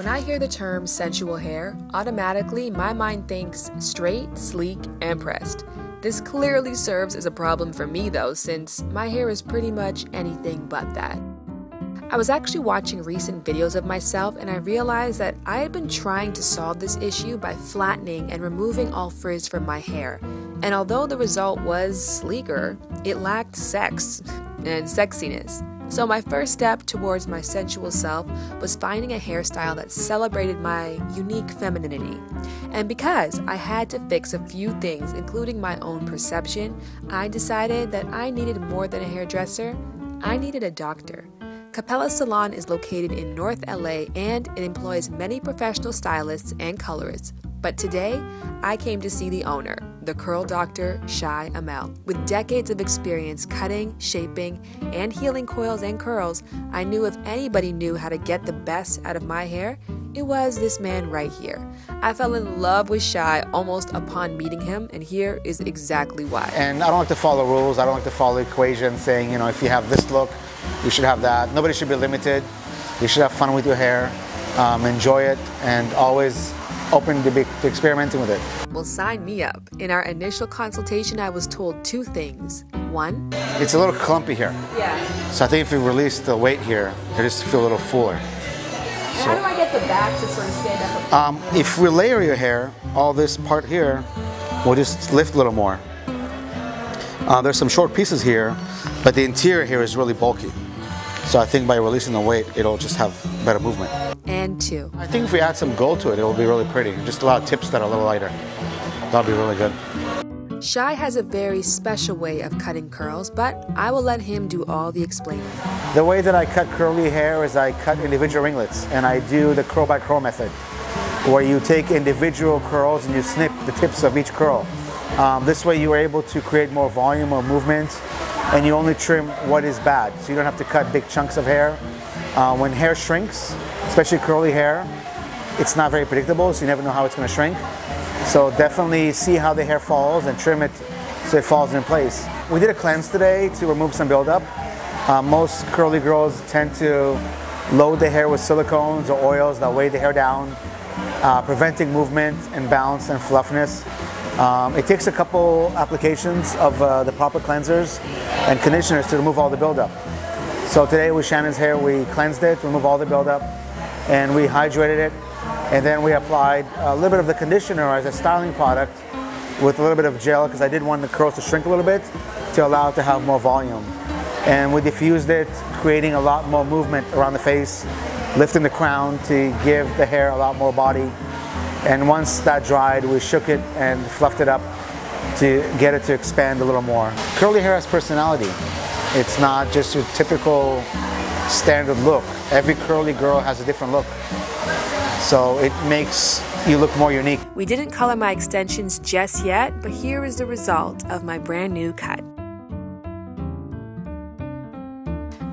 When I hear the term sensual hair, automatically my mind thinks straight, sleek, and pressed. This clearly serves as a problem for me though, since my hair is pretty much anything but that. I was actually watching recent videos of myself and I realized that I had been trying to solve this issue by flattening and removing all frizz from my hair. And although the result was sleeker, it lacked sex and sexiness. So, my first step towards my sensual self was finding a hairstyle that celebrated my unique femininity. And because I had to fix a few things, including my own perception, I decided that I needed more than a hairdresser, I needed a doctor. Capella Salon is located in North LA and it employs many professional stylists and colorists. But today, I came to see the owner, the curl doctor, Shai Amiel. With decades of experience cutting, shaping, and healing coils and curls, I knew if anybody knew how to get the best out of my hair, it was this man right here. I fell in love with Shai almost upon meeting him, and here is exactly why. And I don't like to follow rules. I don't like to follow equations saying, you know, if you have this look, you should have that. Nobody should be limited. You should have fun with your hair, um, enjoy it, and always open to, be, to experimenting with it. Well, sign me up. In our initial consultation, I was told two things. One, it's a little clumpy here. Yeah. So I think if we release the weight here, it just feel a little fuller. So, how do I get the back to sort of stand up? Um, if we layer your hair, all this part here will just lift a little more. Uh, there's some short pieces here, but the interior here is really bulky. So I think by releasing the weight, it'll just have better movement. And two. I think if we add some gold to it, it'll be really pretty. Just a lot of tips that are a little lighter. That'll be really good. Shai has a very special way of cutting curls, but I will let him do all the explaining. The way that I cut curly hair is I cut individual ringlets, and I do the curl by curl method, where you take individual curls and you snip the tips of each curl. Um, this way you are able to create more volume or movement, and you only trim what is bad. So you don't have to cut big chunks of hair. Uh, when hair shrinks, especially curly hair, it's not very predictable, so you never know how it's going to shrink. So definitely see how the hair falls and trim it so it falls in place. We did a cleanse today to remove some buildup. Uh, most curly girls tend to load the hair with silicones or oils that weigh the hair down, uh, preventing movement and bounce and fluffiness. Um, it takes a couple applications of uh, the proper cleansers and conditioners to remove all the buildup. So today with Shannon's hair, we cleansed it, removed all the buildup, and we hydrated it and then we applied a little bit of the conditioner as a styling product with a little bit of gel because I did want the curls to shrink a little bit to allow it to have more volume. And we diffused it, creating a lot more movement around the face, lifting the crown to give the hair a lot more body. And once that dried, we shook it and fluffed it up to get it to expand a little more. Curly hair has personality. It's not just your typical standard look. Every curly girl has a different look. So it makes you look more unique. We didn't color my extensions just yet, but here is the result of my brand new cut.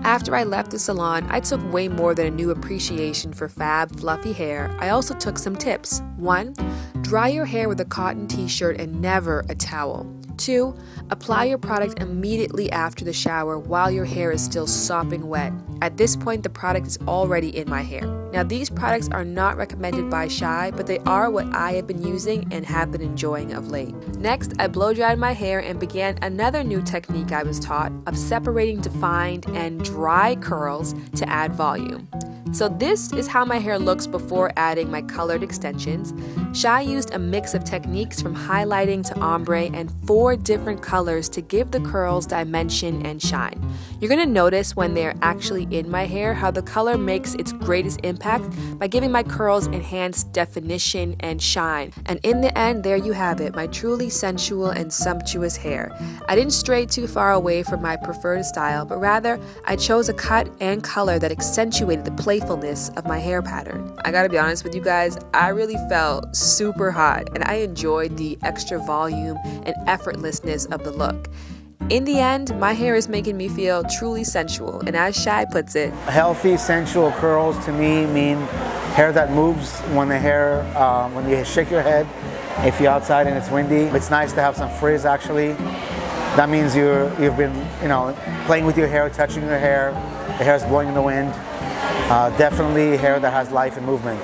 After I left the salon, I took way more than a new appreciation for fab, fluffy hair. I also took some tips. One, dry your hair with a cotton t shirt and never a towel. Two, apply your product immediately after the shower while your hair is still sopping wet. At this point, the product is already in my hair. Now, these products are not recommended by Shai, but they are what I have been using and have been enjoying of late. Next, I blow dried my hair and began another new technique I was taught of separating defined and dry curls to add volume. So this is how my hair looks before adding my colored extensions. Shai used a mix of techniques from highlighting to ombre and four different colors to give the curls dimension and shine. You're going to notice when they're actually in my hair how the color makes its greatest impact by giving my curls enhanced definition and shine. And in the end, there you have it, my truly sensual and sumptuous hair. I didn't stray too far away from my preferred style, but rather I chose a cut and color that accentuated the playfulness of my hair pattern. I gotta be honest with you guys, I really felt super hot and I enjoyed the extra volume and effortlessness of the look. In the end, my hair is making me feel truly sensual, and as Shai puts it, healthy, sensual curls to me mean hair that moves when the hair, uh, when you shake your head. If you're outside and it's windy, it's nice to have some frizz actually. That means you're, you've been, you know, playing with your hair, touching your hair, the hair is blowing in the wind. Uh, definitely hair that has life and movement.